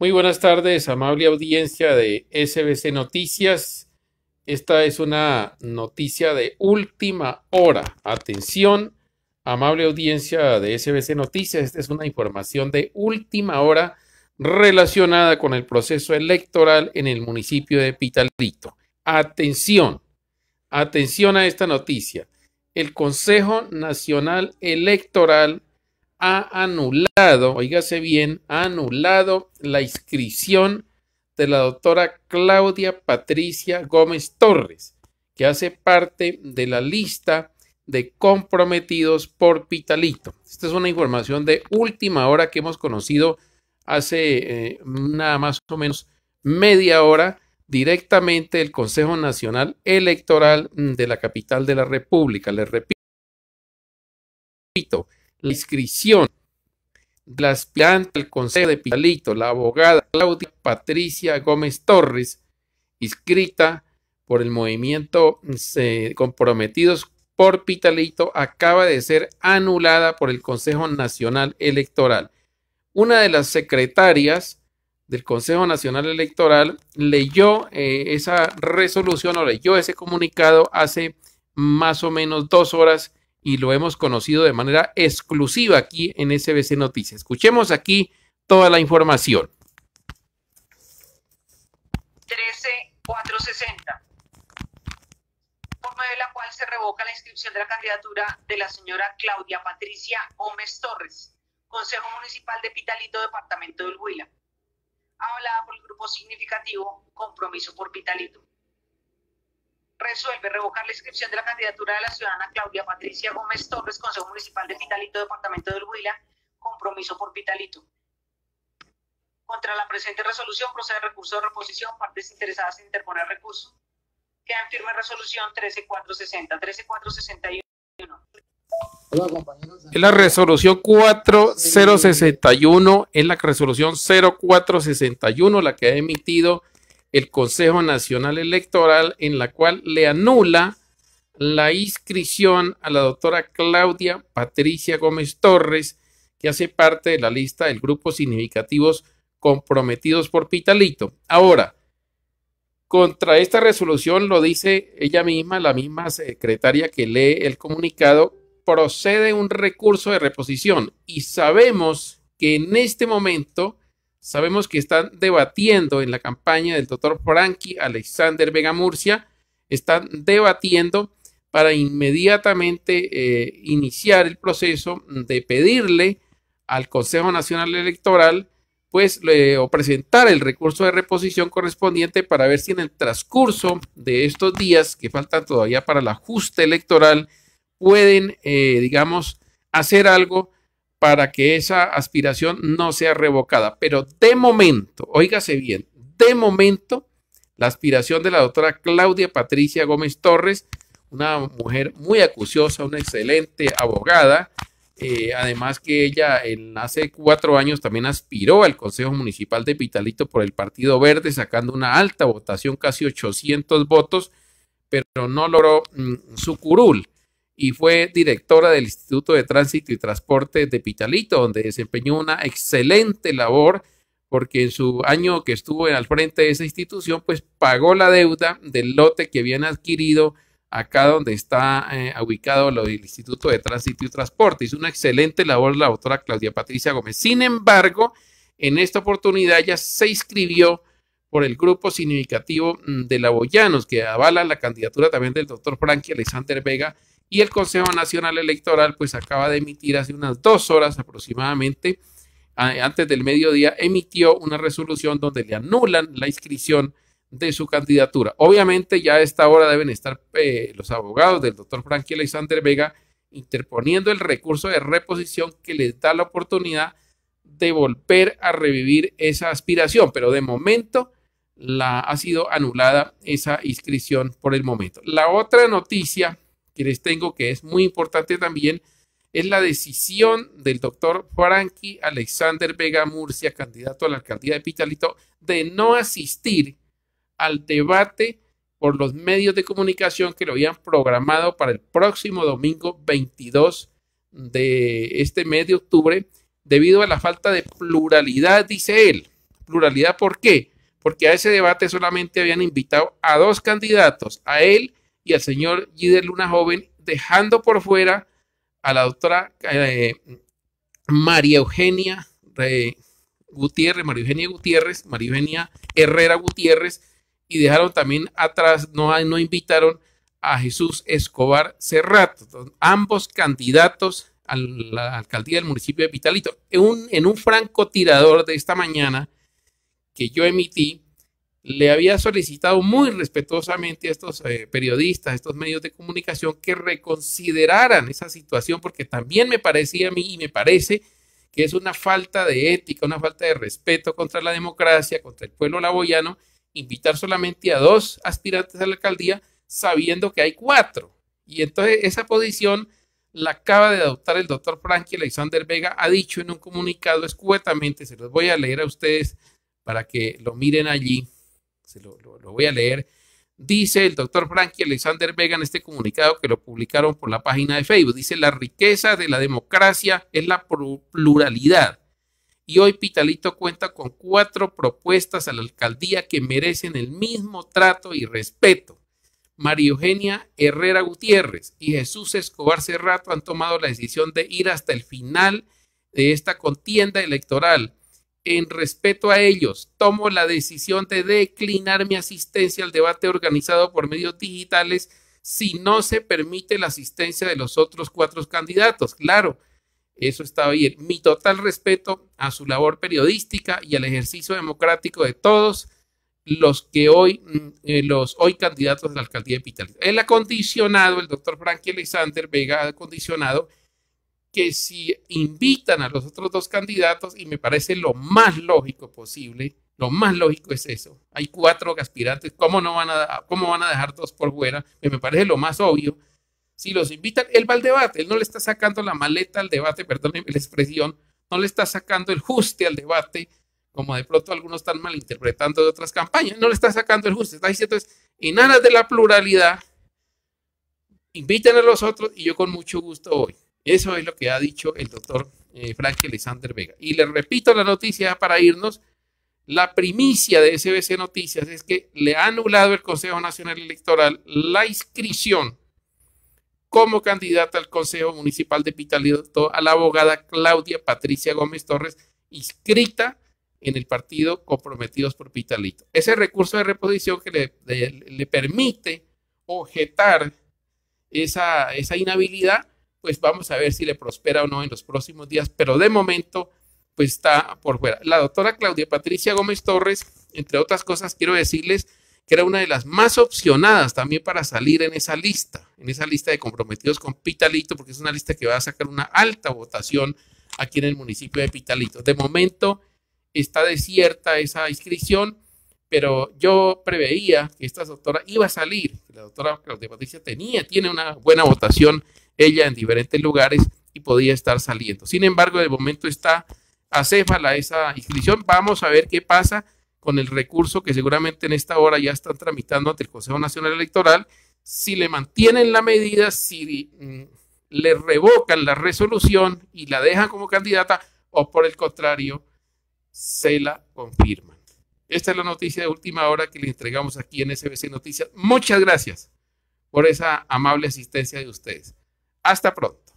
Muy buenas tardes, amable audiencia de SBC Noticias. Esta es una noticia de última hora. Atención, amable audiencia de SBC Noticias. Esta es una información de última hora relacionada con el proceso electoral en el municipio de Pitalito. Atención, atención a esta noticia. El Consejo Nacional Electoral ha anulado, oígase bien, ha anulado la inscripción de la doctora Claudia Patricia Gómez Torres, que hace parte de la lista de comprometidos por Pitalito. Esta es una información de última hora que hemos conocido hace eh, una más o menos media hora directamente del Consejo Nacional Electoral de la capital de la República. Les repito, la inscripción de la aspirante del Consejo de Pitalito, la abogada Claudia Patricia Gómez Torres, inscrita por el movimiento Comprometidos por Pitalito, acaba de ser anulada por el Consejo Nacional Electoral. Una de las secretarias del Consejo Nacional Electoral leyó eh, esa resolución o leyó ese comunicado hace más o menos dos horas y lo hemos conocido de manera exclusiva aquí en SBC Noticias. Escuchemos aquí toda la información. 13460 por medio de la cual se revoca la inscripción de la candidatura de la señora Claudia Patricia Gómez Torres, Consejo Municipal de Pitalito, Departamento del Huila, hablada por el grupo significativo Compromiso por Pitalito resuelve revocar la inscripción de la candidatura de la ciudadana Claudia Patricia Gómez Torres, Consejo Municipal de Pitalito, Departamento del Huila, compromiso por Pitalito. Contra la presente resolución procede recurso de reposición, partes interesadas en interponer recurso. Queda en firme resolución 13460, 13461. Es la resolución 4061, es la resolución 0461 la que ha emitido el Consejo Nacional Electoral en la cual le anula la inscripción a la doctora Claudia Patricia Gómez Torres, que hace parte de la lista del grupo significativos comprometidos por Pitalito. Ahora, contra esta resolución lo dice ella misma, la misma secretaria que lee el comunicado, procede un recurso de reposición y sabemos que en este momento Sabemos que están debatiendo en la campaña del doctor Frankie Alexander Vega Murcia, están debatiendo para inmediatamente eh, iniciar el proceso de pedirle al Consejo Nacional Electoral pues o presentar el recurso de reposición correspondiente para ver si en el transcurso de estos días que faltan todavía para el ajuste electoral pueden eh, digamos hacer algo para que esa aspiración no sea revocada. Pero de momento, óigase bien, de momento, la aspiración de la doctora Claudia Patricia Gómez Torres, una mujer muy acuciosa, una excelente abogada, eh, además que ella en hace cuatro años también aspiró al Consejo Municipal de Pitalito por el Partido Verde, sacando una alta votación, casi 800 votos, pero no logró mm, su curul y fue directora del Instituto de Tránsito y Transporte de Pitalito, donde desempeñó una excelente labor porque en su año que estuvo al frente de esa institución, pues pagó la deuda del lote que habían adquirido acá donde está eh, ubicado el Instituto de Tránsito y Transporte. Hizo una excelente labor la doctora Claudia Patricia Gómez. Sin embargo, en esta oportunidad ya se inscribió por el grupo significativo mm, de la Boyanos, que avala la candidatura también del doctor Frankie Alexander Vega y el Consejo Nacional Electoral pues acaba de emitir hace unas dos horas aproximadamente, antes del mediodía, emitió una resolución donde le anulan la inscripción de su candidatura. Obviamente ya a esta hora deben estar eh, los abogados del doctor Frankie Alexander Vega interponiendo el recurso de reposición que les da la oportunidad de volver a revivir esa aspiración, pero de momento la ha sido anulada esa inscripción por el momento. La otra noticia que les tengo que es muy importante también es la decisión del doctor Frankie Alexander Vega Murcia, candidato a la alcaldía de Pitalito, de no asistir al debate por los medios de comunicación que lo habían programado para el próximo domingo 22 de este mes de octubre, debido a la falta de pluralidad, dice él, pluralidad. ¿Por qué? Porque a ese debate solamente habían invitado a dos candidatos, a él y al señor Gider Luna Joven, dejando por fuera a la doctora eh, María Eugenia Gutiérrez, María Eugenia Gutiérrez, María Eugenia Herrera Gutiérrez, y dejaron también atrás, no, no invitaron a Jesús Escobar Cerrato, ambos candidatos a la alcaldía del municipio de Pitalito. En un, en un francotirador de esta mañana que yo emití, le había solicitado muy respetuosamente a estos eh, periodistas, a estos medios de comunicación, que reconsideraran esa situación, porque también me parecía a mí y me parece que es una falta de ética, una falta de respeto contra la democracia, contra el pueblo laboyano, invitar solamente a dos aspirantes a la alcaldía sabiendo que hay cuatro. Y entonces esa posición la acaba de adoptar el doctor Frankie Alexander Vega, ha dicho en un comunicado escuetamente, se los voy a leer a ustedes para que lo miren allí, se lo, voy a leer. Dice el doctor Frankie Alexander Vega en este comunicado que lo publicaron por la página de Facebook. Dice, la riqueza de la democracia es la pluralidad. Y hoy Pitalito cuenta con cuatro propuestas a la alcaldía que merecen el mismo trato y respeto. María Eugenia Herrera Gutiérrez y Jesús Escobar Cerrato han tomado la decisión de ir hasta el final de esta contienda electoral. En respeto a ellos, tomo la decisión de declinar mi asistencia al debate organizado por medios digitales si no se permite la asistencia de los otros cuatro candidatos. Claro, eso está bien. Mi total respeto a su labor periodística y al ejercicio democrático de todos los que hoy, mm, eh, los hoy candidatos a la alcaldía de Pitalito. Él ha condicionado, el doctor Frankie Alexander Vega ha condicionado que si invitan a los otros dos candidatos, y me parece lo más lógico posible, lo más lógico es eso. Hay cuatro aspirantes, ¿cómo, no van, a, cómo van a dejar dos por fuera? Me parece lo más obvio. Si los invitan, él va al debate, él no le está sacando la maleta al debate, perdónenme la expresión, no le está sacando el juste al debate, como de pronto algunos están malinterpretando de otras campañas, no le está sacando el justo, está diciendo es, en aras de la pluralidad, inviten a los otros y yo con mucho gusto voy. Eso es lo que ha dicho el doctor eh, Frank Alexander Vega. Y le repito la noticia para irnos. La primicia de SBC Noticias es que le ha anulado el Consejo Nacional Electoral la inscripción como candidata al Consejo Municipal de Pitalito a la abogada Claudia Patricia Gómez Torres, inscrita en el partido comprometidos por Pitalito. Ese recurso de reposición que le, permite objetar esa, esa inhabilidad, pues vamos a ver si le prospera o no en los próximos días, pero de momento pues está por fuera. La doctora Claudia Patricia Gómez Torres, entre otras cosas, quiero decirles que era una de las más opcionadas también para salir en esa lista, en esa lista de comprometidos con Pitalito, porque es una lista que va a sacar una alta votación aquí en el municipio de Pitalito. De momento, está desierta esa inscripción, pero yo preveía que esta doctora iba a salir. La doctora Claudia Patricia tenía, tiene una buena votación ella en diferentes lugares y podía estar saliendo. Sin embargo, de momento está acéfala esa inscripción. Vamos a ver qué pasa con el recurso que seguramente en esta hora ya están tramitando ante el Consejo Nacional Electoral. Si le mantienen la medida, si mm, le revocan la resolución y la dejan como candidata, o por el contrario, se la confirman. Esta es la noticia de última hora que le entregamos aquí en SBC Noticias. Muchas gracias por esa amable asistencia de ustedes. Hasta pronto.